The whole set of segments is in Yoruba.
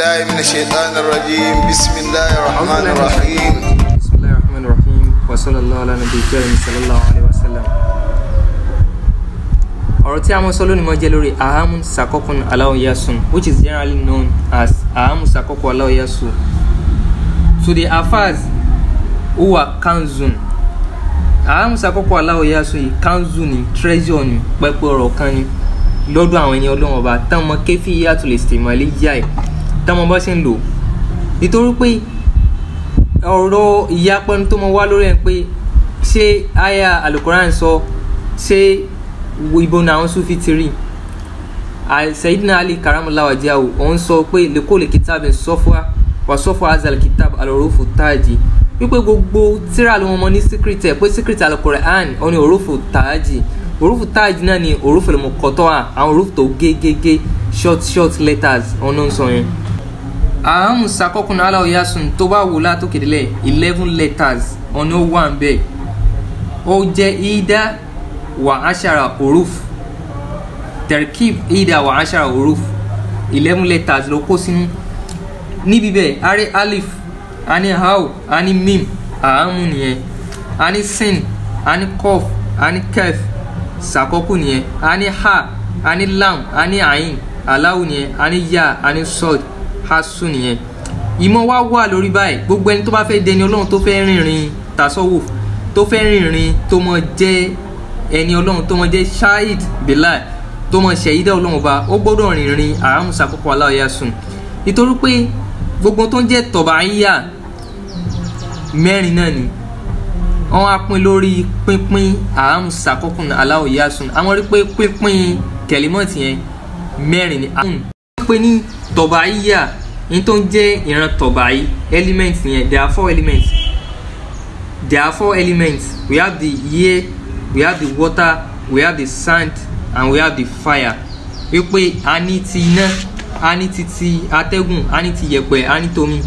بالله من الشيطان الرجيم بسم الله الرحمن الرحيم بسم الله الرحمن الرحيم وصلى الله على نبي الكريم صلى الله عليه وسلم ọ̀rọ̀ tí a mọ̀ sọ lónìí mọ́ jẹ́ lórí ahamu sakokun alaoyasun which is generally known as ahamu sakoko alaoyasu to the afaz huwa kanzun ahamu sakoko alaoyasu yìí kanzun ni treasure ni pẹpẹ ọ̀rọ̀ kan ni lọ́dọ̀ àwọn ẹni ọlọ́run ọba táwọn ọmọ kẹfì yàtọ̀ lè sèmọ́lé yáì táwọn bá ṣe ń lò. Nítorí pé ọ̀rọ̀ ìyapẹnu tó mọ wá lórí ẹ̀ pé ṣé aya alukoran sọ ṣé ibo ni àwọn sufi ti rí? Sayidina ali karamala wajiawo òun sọ pé lekole kitab sọfúà wà sọfúà azal kitab alorofu taji. Wípé gbogbo tíra ló mọ ní secret ẹ pé secret alukoran òun ni orofu taji. Orofu taji náà ni orofu lè mọ kọtọ à àwọn orofu tó gégégé short short letters ló ń sọ yẹn ahamu sakokun alaoyasun tó bá wò látòkèdélẹ̀ eleven letters ọ̀nà ó wà ń bẹ̀ ó jẹ́ ida wa ashara oruf terkib ida wa ashara oruf eleven letters ló kó sínú. Níbi bẹ́ẹ̀ a rí alif a ní hau a ní mim ahamu nìyẹn. A ní sin a ní kof a ní kef sakokun nìyẹn. A ha a ní lam a ní ayin aláwo nìyẹn. A ya a ní sod hasu nìyẹn. Ìmọ̀ wá wà lórí báyìí. Gbogbo ẹni tó bá fẹ́ dẹni ọlọ́run tó fẹ́ rìnrìn tasọ́wò tó fẹ́ rìnrìn tó mọ jẹ́ ẹni ọlọ́run tó mọ jẹ́ shahid bilal tó mọ ṣẹ̀yídà ọlọ́run ọba ó gbọ́dọ̀ rìnrìn àhámùsà kọ́kọ́ aláwọ̀yá sùn nítorí pé gbogbo tó ń jẹ́ tọ̀bà yíyà mẹ́rin náà ni. Wọ́n á pín lórí pínpín àhámùsà kọ́kọ́ aláwọ̀yá sùn àwọn rí pé pínpín kẹ̀límọ̀tì yẹn mẹ́rin ni. Àwọn pé ní tọ̀bà ní tó ń jẹ́ ìran tọ̀bà yìí element yẹn there are four elements. There are four elements. We have the air we have the water we have the sand and we have the fire. Wípé a ní ti iná a ní ti ti atẹ́gùn a ní ti yẹ̀pẹ̀ a ní tomi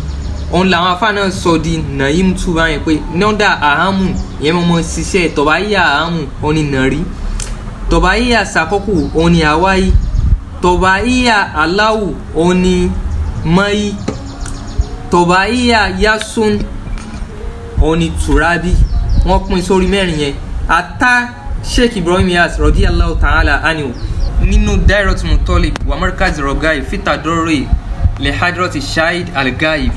òun làwọn afá náà sọ di nàyím tú báyẹn pé nọ́dà àhámù ìyẹn mọ́ mọ́ ṣiṣẹ́ tọ̀bà yíyà àhámù òun ni nàrí. Tọ̀bà yíyà sàkọ́kù òun ni àwáyé tọ̀bàíyà aláwù òní mọ́í tọ̀bàíyà yasun òní tùrábí wọ́n pín sórí mẹ́rin yẹn. Ata sheikh ibrahim yas aláwù tààlà aniu nínú dairot mutolib wa markaz rogai fita dore le hadrot shahid algaif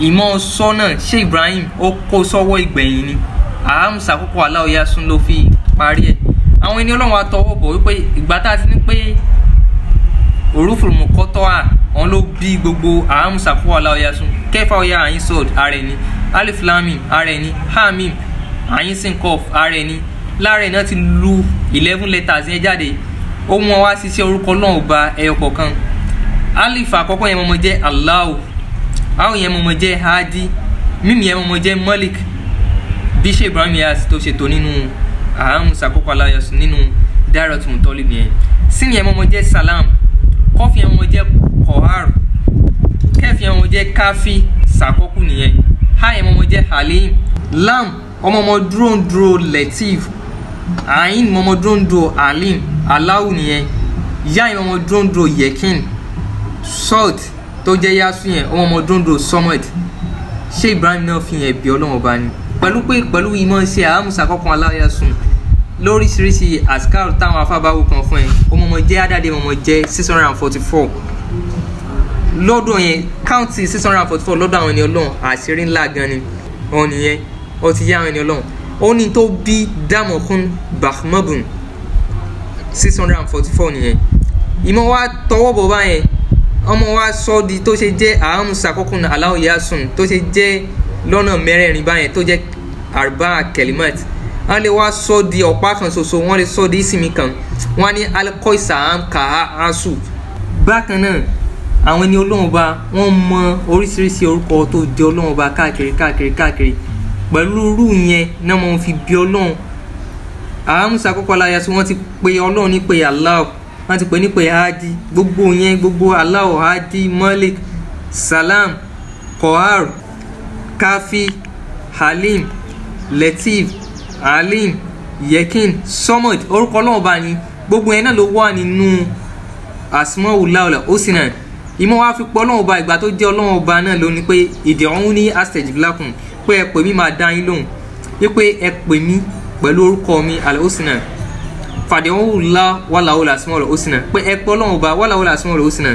ìmọ̀ sọ́nà sheikh ibrahim ó kó sọ́wọ́ ìgbẹ̀yìn ni. Àhámsà kókó aláwù yasun ló fi parí ẹ̀. Àwọn ẹni ọlọ́run àtọwọ́ bọ̀ wípé ìgbà tá a ti ní pé orúfùrùmù kọ́tọ́ à wọn ló bí gbogbo àhámùsà fún ọ̀la ọ̀yà sùn kẹfà ọ̀yà àyín sọ̀d ara ẹni alif lamim ara ẹni hamim àyín sinkof ara ẹni lára ẹ̀ náà ti lu eleven letters yẹn jáde. Ó mú wá ṣiṣẹ́ orúkọ náà ba ẹyọ kọ̀ọ̀kan. Alif àkọ́kọ́ yẹn mọ̀mọ́ jẹ́ alahu àwọn yẹn mọ̀mọ́ jẹ́ hadi. Mímu yẹn mọ̀mọ́ jẹ́ malik. Bíṣẹ́ ibrahim yas tó ṣètò nínú àhámùsà kọ́kọ́ aláyọ̀sùn nínú dárọ̀tì mùtọ́lì nìyẹn sin yẹn mọ̀mọ́ jẹ́ salam. Kọfì yẹn mo jẹ kọhar kẹfì yẹn mo jẹ káfí sàkókù nìyẹn. Ha yẹn mo jẹ halim. Lam ọmọ ọmọ dúró ń dúró latif ayin mo ọmọ dúró ń dúró alim. Aláwù nìyẹn. Ya yẹn mo ọmọ dúró ń dúró yekin. Salt tó jẹ yasu yẹn ọmọ ọmọ dúró ń dúró somad. Ṣé ibrahim náà fi yẹn bí ọlọ́wọ́n bá ní pẹ̀lú pé pẹ̀lú ìmọ̀ ṣe àhámùsà kọ́kàn aláyàsùn lóríṣiríṣi àsìkáàrù táwọn afábáwò kan fún ẹ. Ọmọ ọmọ jẹ adáde ọmọ jẹ six hundred and forty four lọ́dọ̀ yẹn káùntì six hundred and forty four lọ́dọ̀ àwọn ènìyàn ọlọ́run àṣírí ńlá gan ni. Wọn nìyẹn ó ti yá àwọn ènìyàn ọlọ́run ó ní tó bí dàmọ̀kún bahmabun six hundred and forty four nìyẹn. Ìmọ̀ wa tọwọ́ bọ̀ báyẹn. Ọmọ wa sọ di tó ṣe jẹ́ àhámùsà kọ́kùn aláwọ̀ yasun tó ṣe jẹ́ lọ́nà mẹ́rẹ̀ẹ̀rin báyẹn tó jẹ́ arba kelimat. Wọ́n lè wá sọ di ọ̀pá kan ṣoṣo wọ́n lè sọ di ìsinmi kan. Wọ́n ní alikọ́ìsà kaha asu. bákan náà àwọn ẹni ọlọ́run ọba wọ́n mọ oríṣiríṣi orúkọ tó jẹ́ ọlọ́run ọba káàkiri káàkiri káàkiri. Pẹ̀lú irú yẹn náà wọ́n fi bí ọlọ́run. Musa kọ́kọ́ láyà sí wọ́n ti pe ọlọ́run ní pe allah wọ́n ti pe ní pe hadi. Gbogbo yẹn gbogbo allah hadi malik salam kohar kafi halim latif alim yekin somod orúkọ ọlọ́run bá ní gbogbo yẹn náà ló wà nínú asmaul laula husna ìmọ̀ wa fi pọ̀ ọlọ́run ọba ìgbà tó jẹ́ ọlọ́run ọba náà ló ní pé ìdè ọ̀hún ní astage blackun pé ẹ pè mí máa dá yín lóhùn. Wípé ẹ pè mí pẹ̀lú orúkọ mi alhusna. Fàdéhùn ńlá wàláwò làásìmọ̀ rẹ̀ husna. Pé ẹ pé ọlọ́run ọba wàláwò làásìmọ̀ rẹ̀ husna.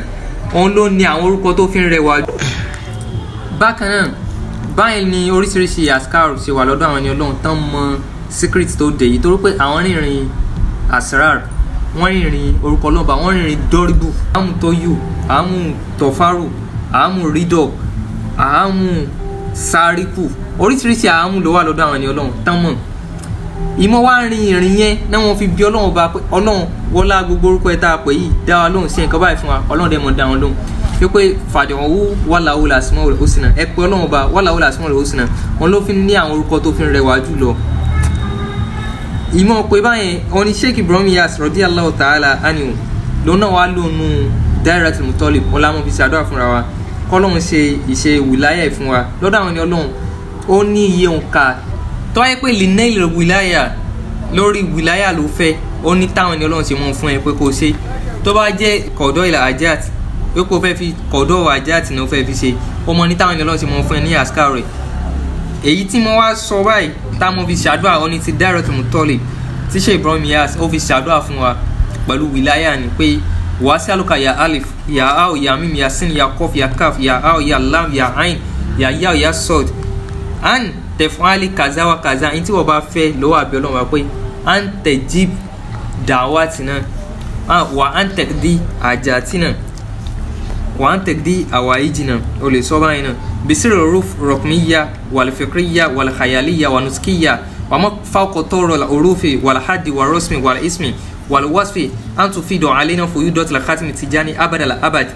Òun ló ní àwọn orúkọ tó fi ń rẹwà bákan náà báyìí ni oríṣiríṣi àṣkárù ṣe wà lọ́dọ̀ àwọn ẹni ọlọ́run tán mọ secret tó dé yìí torí pé àwọn rìnrìn asrar wọ́n rìnrìn orúkọ ọlọ́ba wọ́n rìnrìn dọ́ríbù àmú tóyù àmú tọ́fárù àmú rídọ̀ àmú sáríkù. Oríṣiríṣi àmú ló wà lọ́dọ̀ àwọn ẹni ọlọ́run tán mọ̀. Ìmọ̀ wá rin ìrìn yẹn náà wọ́n fi bí ọlọ́run bá pé ọlọ́run wọlá gbogbo orúkọ ẹ̀ tá a pè yìí dá wa lóhùn sí nǹkan báyìí fún wa. Ọlọ́run dẹ̀ mọ̀ dá wọn lóhùn. Wípé fàdéhùn wàláwò làásìmọ̀ rẹ̀ ó sì náà ẹ pé ọlọ́run bá wàláwò làásìmọ̀ rẹ̀ ó sì náà wọn ló fi ní àwọn orúkọ tó fi rẹwà jù lọ ìmọ̀ pé báyẹn oní sheik ibrahim yas rọ̀dí aláwọ̀ tààlà ánìwò lòun náà wá lónú direct mutolib làwọn fi ṣàdúrà fúnra wa kọ́lọ́hún ṣe ìṣe wìláyà fún wa. Lọ́dọ̀ àwọn ẹni ọlọ́run ó ní iye òǹkà. Tó wáyé pé linnail wìláyà lórí wìláyà ló fẹ́ ó ní táwọn ẹni ọlọ́run ṣe mọ́ fún ẹ pé kó ṣe. Tó bá jẹ́ kọ̀dọ̀ ìlà ajat pé kó fẹ́ fi kọ̀dọ̀ ajat ni ó fẹ́ fi ṣe ó mọ ní táwọn ẹni ọlọ́run ṣe mọ́ fún ẹ ní àṣkà rẹ̀ èyí tí mo wá sọ báyìí táwọn fi ṣàdúrà ó ní ti direct mutolib tíṣe ibrahim yas ó fi ṣàdúrà fún wa pẹ̀lú wìláyà ni pé wàá sí àlùkà ya alif ya ao ya mim ya sin ya kof ya kaf ya ao ya lam ya ain ya yao ya sod. An tẹfúnálì kaza wa kaza. Ní tí wọ́n bá fẹ́ lọ́wọ́ àbí ọlọ́run wa pé an tẹ̀jib dàwátì náà wà an tẹ̀dí àjàtì náà wà an tẹ̀dí àwàyíjì náà o lè sọ báyìí náà bisiri ruf rọkmiya wàlfikriya wàlkhayaliya wànuskiya وما فوق طور الحروف والحد والرسم والاسم والوصف أن تفيد علينا فيودة الختم التجاني أبد الأبد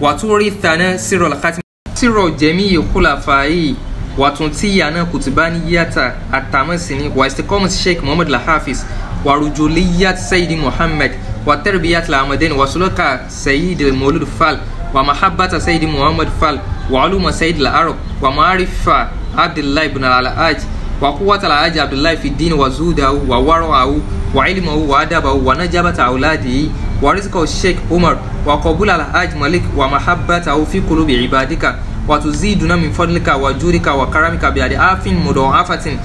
وتورثنا سر الختم سر جميع خلفائه وتنتينا كتبانية التمسني واستقامة الشيخ محمد الحافظ ورجولية سيد محمد وتربية الأمدين وسلوك سيد المولود فال ومحبة سيد محمد فال وعلوم سيد العرب ومعرفة عبد الله بن العلاج وقوة الحاج عبد الله في الدين وزوده وورعه وعلمه وأدبه ونجابة أولاده ورزقه الشيخ عمر وقبول الحاج ملك ومحبته في قلوب عبادك وتزيدنا من فضلك وجودك وكرمك بأضعاف مضاعفة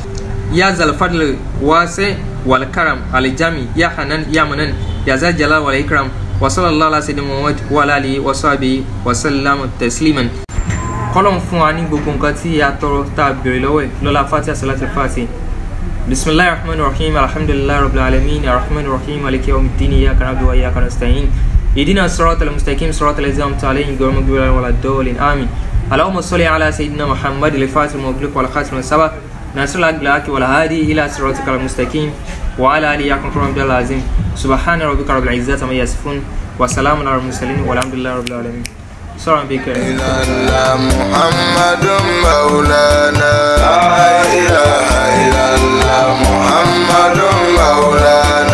يا ذا الفضل واسع والكرم الجامي يا حنان يا منان يا ذا الجلال والإكرام wasala ala sidi muhammad wàlálì wasaabi wasalamu tasliman. kọ́lọ́n fún wa ní gbogbo nǹkan tí a tọrọ tá a béèrè lọ́wọ́ ẹ̀ lọ́la fati asalatu fati. bisimilahi rahman rahim alhamdulilayi rabbil alamin rahman rahim maliki yawmi dini ya kana bi wa kana sitayin. idina sọrọtọ la mustakim sọrọtọ la zam taale yin gbẹrẹmọ gbẹrẹ wala dọọlin amin. alahuma sọli ala sayidina muhammad lifaati mọbili kọlakaati mọ saba nasirala gbilaki wala haadi ila sọrọtọ kala mustakim. وعلى آله يكون كرم الله العظيم سبحان ربك رب العزة عما يصفون وسلام على المرسلين والحمد لله رب العالمين. سلام بك يا محمد مولانا. لا إله إلا الله محمد مولانا.